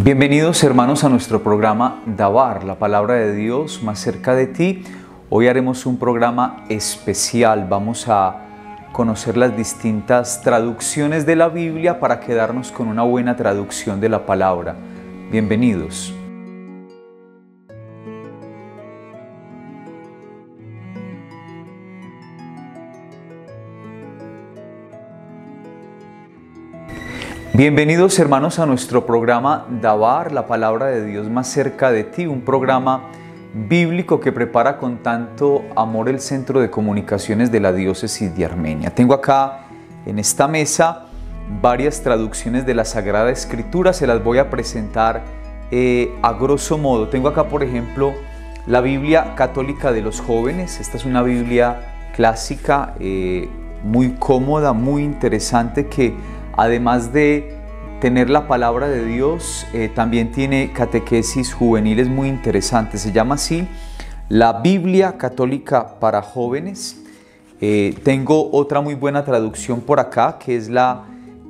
Bienvenidos hermanos a nuestro programa Dabar, la palabra de Dios más cerca de ti. Hoy haremos un programa especial. Vamos a conocer las distintas traducciones de la Biblia para quedarnos con una buena traducción de la palabra. Bienvenidos. Bienvenidos hermanos a nuestro programa Dabar, la palabra de Dios más cerca de ti, un programa bíblico que prepara con tanto amor el Centro de Comunicaciones de la Diócesis de Armenia. Tengo acá en esta mesa varias traducciones de la Sagrada Escritura, se las voy a presentar eh, a grosso modo. Tengo acá por ejemplo la Biblia Católica de los Jóvenes, esta es una Biblia clásica, eh, muy cómoda, muy interesante que además de tener la palabra de Dios, eh, también tiene catequesis juveniles muy interesantes. Se llama así la Biblia Católica para Jóvenes. Eh, tengo otra muy buena traducción por acá, que es la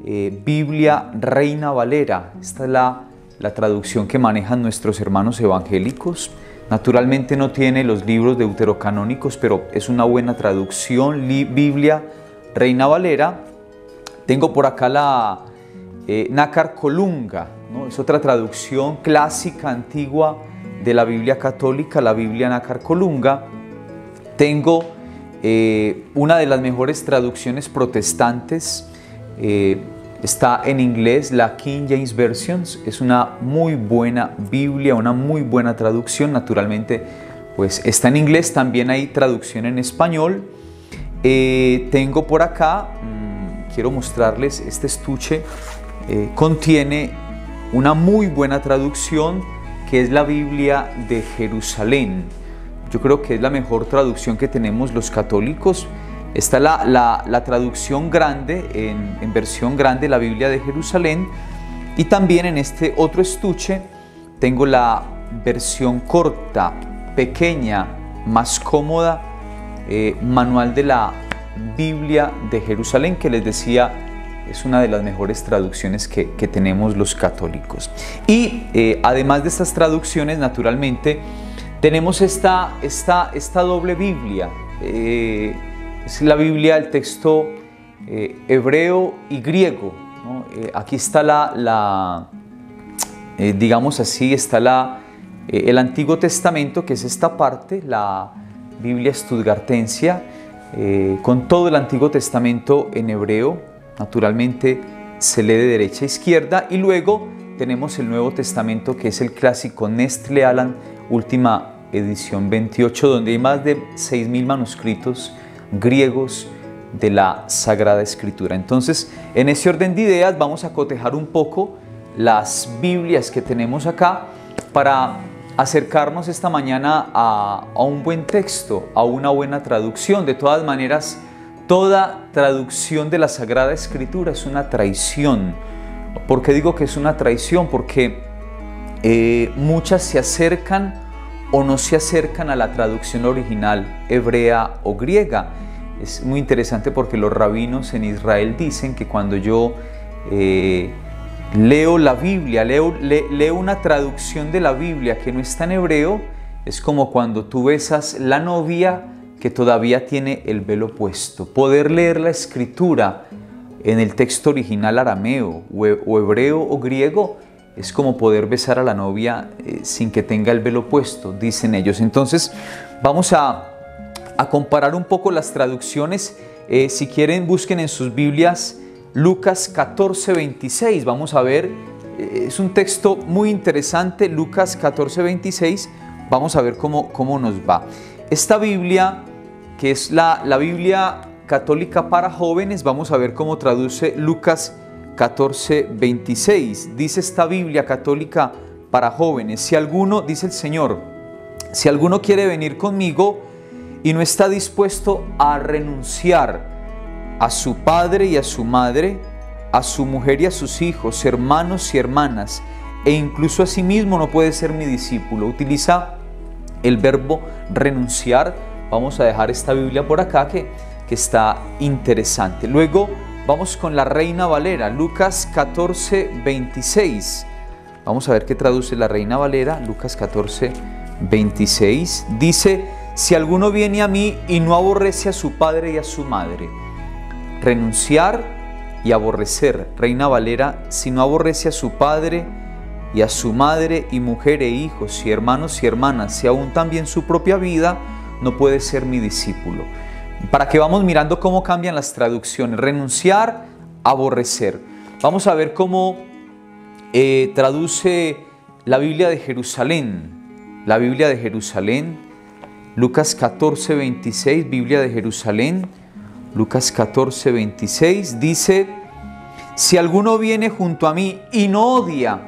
eh, Biblia Reina Valera. Esta es la, la traducción que manejan nuestros hermanos evangélicos. Naturalmente no tiene los libros deuterocanónicos, pero es una buena traducción. Biblia Reina Valera tengo por acá la eh, Nácar Colunga, ¿no? es otra traducción clásica, antigua de la Biblia católica, la Biblia Nácar Colunga. Tengo eh, una de las mejores traducciones protestantes, eh, está en inglés, la King James Version, es una muy buena Biblia, una muy buena traducción, naturalmente pues está en inglés, también hay traducción en español. tengo por acá quiero mostrarles este estuche. Eh, contiene una muy buena traducción que es la Biblia de Jerusalén. Yo creo que es la mejor traducción que tenemos los católicos. Está la, traducción grande, en, en, versión grande, la Biblia de Jerusalén. Y también en este otro estuche tengo la versión corta, pequeña, más cómoda, eh, manual de la Biblia de Jerusalén, que les decía es una de las mejores traducciones que, tenemos los católicos. Y eh, además de estas traducciones, naturalmente, tenemos esta, esta, esta doble Biblia. Eh, es la Biblia, el texto eh, hebreo y griego. aquí está la, digamos así, está la, el Antiguo Testamento, que es esta parte, la Biblia Stuttgartensia, eh, con todo el Antiguo Testamento en hebreo, naturalmente se lee de derecha a izquierda, y luego tenemos el Nuevo Testamento que es el clásico Nestle Alan, última edición 28, donde hay más de 6.000 manuscritos griegos de la Sagrada Escritura. Entonces, en ese orden de ideas vamos a cotejar un poco las Biblias que tenemos acá para acercarnos esta mañana a, un buen texto, a una buena traducción. De todas maneras, toda traducción de la Sagrada Escritura es una traición. ¿Por qué digo que es una traición? Porque eh, muchas se acercan o no se acercan a la traducción original hebrea o griega. Es muy interesante porque los rabinos en Israel dicen que cuando yo eh, leo la Biblia, leo, leo una traducción de la Biblia que no está en hebreo, es como cuando tú besas la novia que todavía tiene el velo puesto. Poder leer la escritura en el texto original arameo o hebreo o griego es como poder besar a la novia eh, sin que tenga el velo puesto, dicen ellos. Entonces vamos a, comparar un poco las traducciones. Eh, si quieren, busquen en sus Biblias Lucas 14, 26. Vamos a ver, eh, es un texto muy interesante, Lucas 14, 26. Vamos a ver cómo, cómo nos va. Esta Biblia, que es la, la Biblia católica para jóvenes, vamos a ver cómo traduce Lucas 14, 26. Dice esta Biblia católica para jóvenes, si alguno, dice el Señor, si alguno quiere venir conmigo y no está dispuesto a renunciar, a su padre y a su madre, a su mujer y a sus hijos, hermanos y hermanas, e incluso a sí mismo no puede ser mi discípulo. Utiliza el verbo renunciar. Vamos a dejar esta Biblia por acá que, que está interesante. Luego vamos con la Reina Valera, Lucas 14, 26. Vamos a ver qué traduce la Reina Valera, Lucas 14, 26. Dice, si alguno viene a mí y no aborrece a su padre y a su madre, renunciar y aborrecer. Reina Valera, si no aborrece a su padre y a su madre y mujer e hijos y hermanos y hermanas, y aún también su propia vida, no puede ser mi discípulo. Para que vamos mirando cómo cambian las traducciones. Renunciar, aborrecer. Vamos a ver cómo eh, traduce la Biblia de Jerusalén. La Biblia de Jerusalén. Lucas 14, 26, Biblia de Jerusalén. Lucas 14, 26 dice, si alguno viene junto a mí y no odia,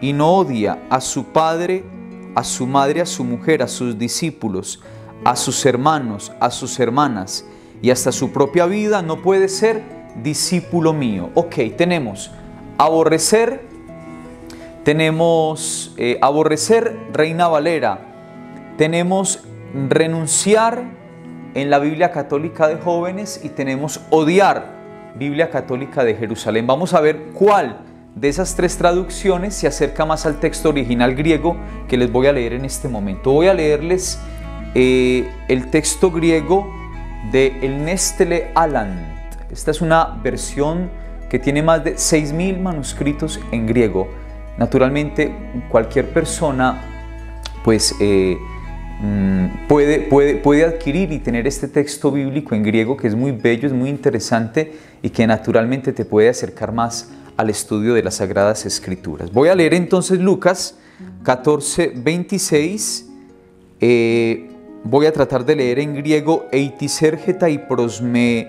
y no odia a su padre, a su madre, a su mujer, a sus discípulos, a sus hermanos, a sus hermanas y hasta su propia vida, no puede ser discípulo mío. Ok, tenemos aborrecer, tenemos eh, aborrecer, Reina Valera, tenemos renunciar en la Biblia Católica de Jóvenes y tenemos odiar, Biblia Católica de Jerusalén. Vamos a ver cuál de esas tres traducciones se acerca más al texto original griego que les voy a leer en este momento. Voy a leerles eh, el texto griego de el Nestele Aland. Esta es una versión que tiene más de 6.000 manuscritos en griego. Naturalmente, cualquier persona pues eh, puede, puede, puede adquirir y tener este texto bíblico en griego que es muy bello, es muy interesante y que naturalmente te puede acercar más al estudio de las Sagradas Escrituras. Voy a leer entonces Lucas 14, 26. Eh, Voy a tratar de leer en griego eitisergeta y prosme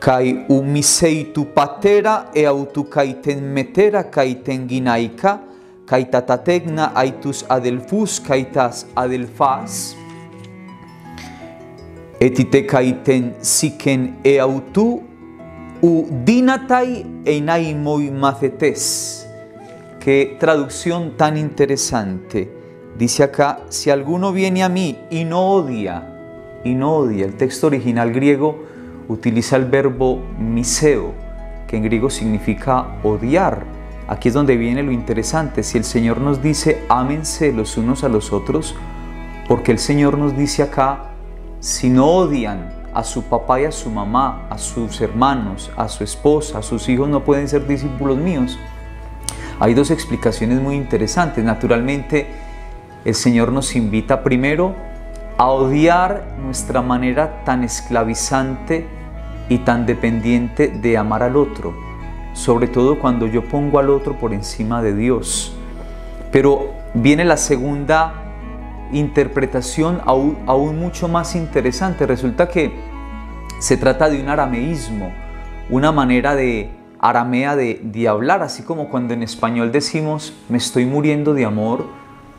kai umiseitu patera e autukaiten metera kaiten ginaika kaitatategna aitus adelfus kaitas adelfas etite kaiten siken e autu u dinatai einaimoi macetes. Qué traducción tan interesante. Dice acá, si alguno viene a mí y no odia, y no odia, el texto original griego utiliza el verbo miseo, que en griego significa odiar. Aquí es donde viene lo interesante. Si el Señor nos dice, ámense los unos a los otros, porque el Señor nos dice acá, si no odian a su papá y a su mamá, a sus hermanos, a su esposa, a sus hijos, no pueden ser discípulos míos. Hay dos explicaciones muy interesantes. Naturalmente, el Señor nos invita primero a odiar nuestra manera tan esclavizante y tan dependiente de amar al otro, sobre todo cuando yo pongo al otro por encima de Dios. Pero viene la segunda interpretación aún, mucho más interesante. Resulta que se trata de un arameísmo, una manera de aramea de, de hablar, así como cuando en español decimos me estoy muriendo de amor,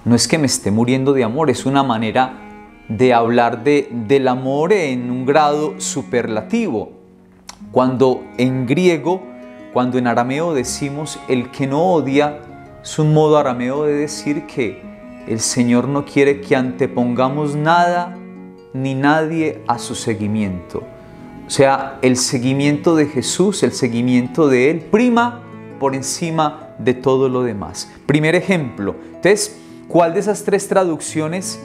no es que me esté muriendo de amor, es una manera de hablar de, del amor en un grado superlativo. Cuando en griego, cuando en arameo decimos el que no odia, es un modo arameo de decir que el Señor no quiere que antepongamos nada ni nadie a su seguimiento. O sea, el seguimiento de Jesús, el seguimiento de Él, prima por encima de todo lo demás. Primer ejemplo. Entonces, ¿Cuál de esas tres traducciones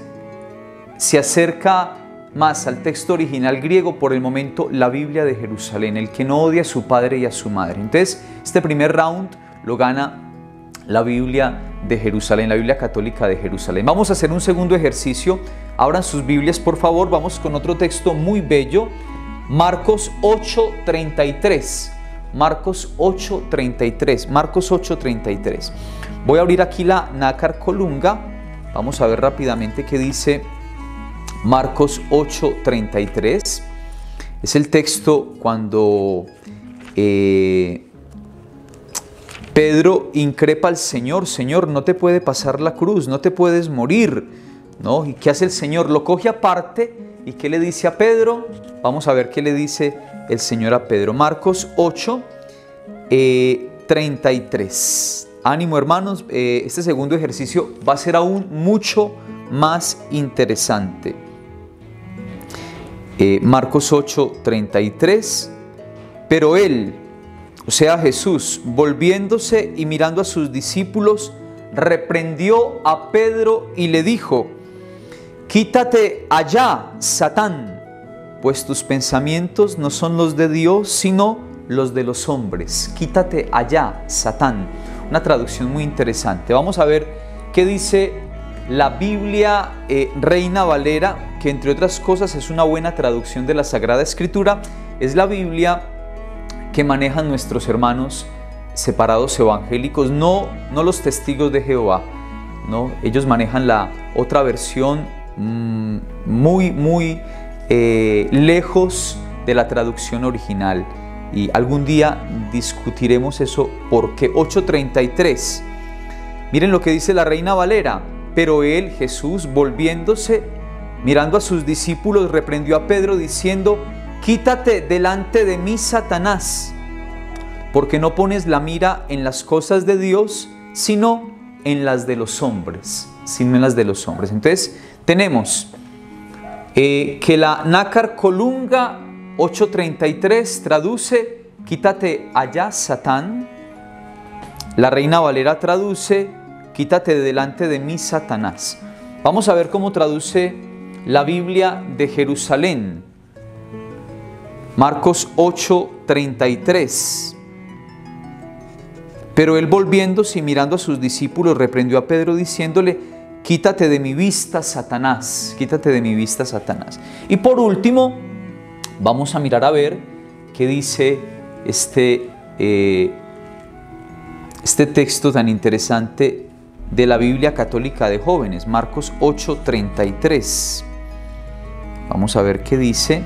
se acerca más al texto original griego? Por el momento, la Biblia de Jerusalén, el que no odia a su padre y a su madre. Entonces, este primer round lo gana la Biblia de Jerusalén, la Biblia católica de Jerusalén. Vamos a hacer un segundo ejercicio. Abran sus Biblias, por favor. Vamos con otro texto muy bello. Marcos 8:33. Marcos 8:33. Marcos 8:33. Voy a abrir aquí la Nácar Colunga. Vamos a ver rápidamente qué dice Marcos 8:33. Es el texto cuando eh, Pedro increpa al Señor, Señor, no te puede pasar la cruz, no te puedes morir. ¿No? ¿Y qué hace el Señor? Lo coge aparte y ¿qué le dice a Pedro? Vamos a ver qué le dice el Señor a Pedro. Marcos 8, 33. Eh, Ánimo hermanos, eh, este segundo ejercicio va a ser aún mucho más interesante. Eh, Marcos 8, 33. Pero él, o sea Jesús, volviéndose y mirando a sus discípulos, reprendió a Pedro y le dijo, Quítate allá, Satán, pues tus pensamientos no son los de Dios, sino los de los hombres. Quítate allá, Satán. Una traducción muy interesante. Vamos a ver qué dice la Biblia eh, Reina Valera, que entre otras cosas es una buena traducción de la Sagrada Escritura. Es la Biblia que manejan nuestros hermanos separados evangélicos, no, no los testigos de Jehová. ¿no? Ellos manejan la otra versión mm, muy, muy eh, lejos de la traducción original. Y algún día discutiremos eso porque 8.33. Miren lo que dice la reina Valera. Pero él, Jesús, volviéndose, mirando a sus discípulos, reprendió a Pedro diciendo, Quítate delante de mí, Satanás, porque no pones la mira en las cosas de Dios, sino en las de los hombres, sino en las de los hombres. Entonces, tenemos eh, que la Nácar Colunga 8.33 traduce, quítate allá, Satán. La Reina Valera traduce, quítate delante de mí, Satanás. Vamos a ver cómo traduce la Biblia de Jerusalén. Marcos 8:33. Pero él volviéndose y mirando a sus discípulos reprendió a Pedro diciéndole, quítate de mi vista, Satanás, quítate de mi vista, Satanás. Y por último, Vamos a mirar a ver qué dice este, eh, este texto tan interesante de la Biblia Católica de Jóvenes, Marcos 8:33. Vamos a ver qué dice.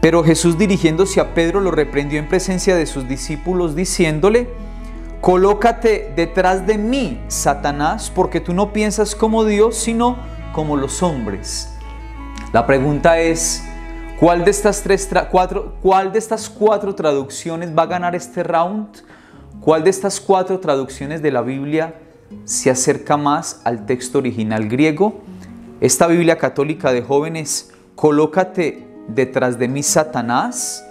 Pero Jesús dirigiéndose a Pedro lo reprendió en presencia de sus discípulos diciéndole, colócate detrás de mí, Satanás, porque tú no piensas como Dios, sino como los hombres. La pregunta es, ¿Cuál de, estas tres cuatro, ¿Cuál de estas cuatro traducciones va a ganar este round? ¿Cuál de estas cuatro traducciones de la Biblia se acerca más al texto original griego? Esta Biblia católica de jóvenes, colócate detrás de mí, Satanás.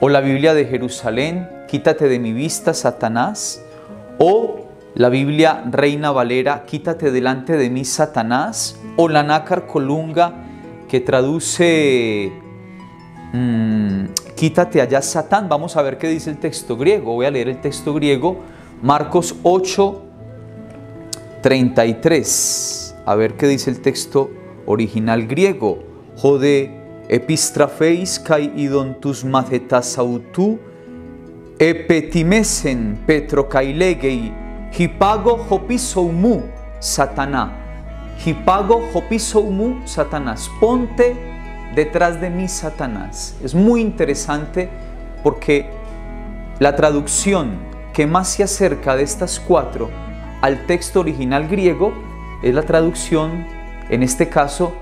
O la Biblia de Jerusalén, quítate de mi vista, Satanás. O la Biblia Reina Valera, quítate delante de mí, Satanás. O la Nácar Colunga, que traduce mm, quítate allá Satán. Vamos a ver qué dice el texto griego. Voy a leer el texto griego, Marcos 8, 33. A ver qué dice el texto original griego. Jode epistrafeis kai idontus autu epetimesen petrokailegei hipago hopisoumu satana Hipago hopisoumu Satanás. Ponte detrás de mí, Satanás. Es muy interesante porque la traducción que más se acerca de estas cuatro al texto original griego es la traducción, en este caso,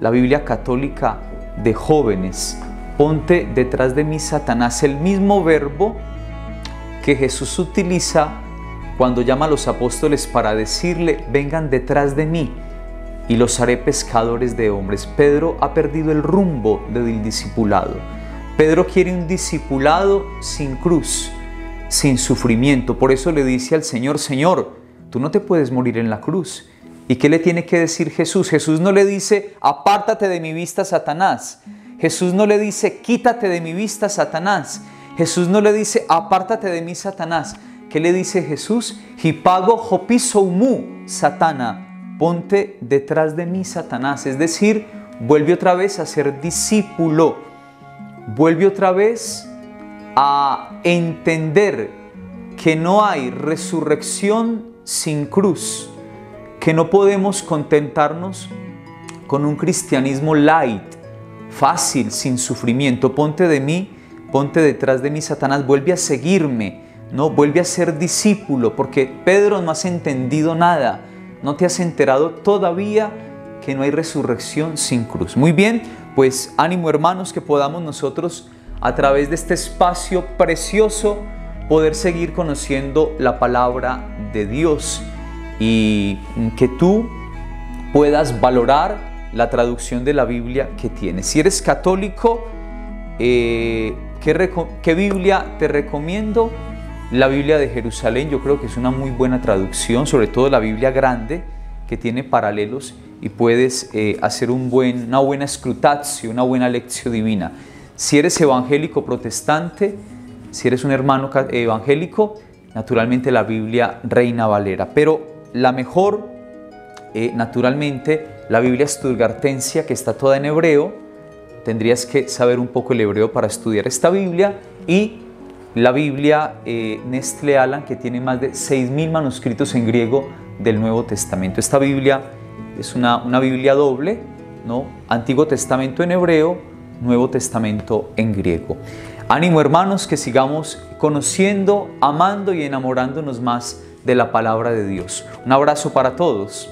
la Biblia católica de jóvenes. Ponte detrás de mí, Satanás. El mismo verbo que Jesús utiliza cuando llama a los apóstoles para decirle, vengan detrás de mí y los haré pescadores de hombres. Pedro ha perdido el rumbo del discipulado. Pedro quiere un discipulado sin cruz, sin sufrimiento. Por eso le dice al Señor, Señor, tú no te puedes morir en la cruz. ¿Y qué le tiene que decir Jesús? Jesús no le dice, apártate de mi vista, Satanás. Jesús no le dice, quítate de mi vista, Satanás. Jesús no le dice, apártate de mí, Satanás. ¿Qué le dice Jesús? Hipago hopisoumu, Satana ponte detrás de mí, Satanás. Es decir, vuelve otra vez a ser discípulo. Vuelve otra vez a entender que no hay resurrección sin cruz, que no podemos contentarnos con un cristianismo light, fácil, sin sufrimiento. Ponte de mí, ponte detrás de mí, Satanás, vuelve a seguirme, no, vuelve a ser discípulo, porque Pedro no has entendido nada. ¿No te has enterado todavía que no hay resurrección sin cruz? Muy bien, pues ánimo hermanos que podamos nosotros a través de este espacio precioso poder seguir conociendo la palabra de Dios y que tú puedas valorar la traducción de la Biblia que tienes. Si eres católico, eh, ¿Qué, Biblia te recomiendo? La Biblia de Jerusalén, yo creo que es una muy buena traducción, sobre todo la Biblia grande, que tiene paralelos y puedes eh, hacer un buen, una buena escrutatio, una buena lección divina. Si eres evangélico protestante, si eres un hermano evangélico, naturalmente la Biblia Reina Valera. Pero la mejor, eh, naturalmente, la Biblia Stuttgartensia, que está toda en hebreo, tendrías que saber un poco el hebreo para estudiar esta Biblia y la Biblia eh, Nestle Alan, que tiene más de 6.000 manuscritos en griego del Nuevo Testamento. Esta Biblia es una, una Biblia doble, ¿no? Antiguo Testamento en hebreo, Nuevo Testamento en griego. Ánimo hermanos que sigamos conociendo, amando y enamorándonos más de la palabra de Dios. Un abrazo para todos.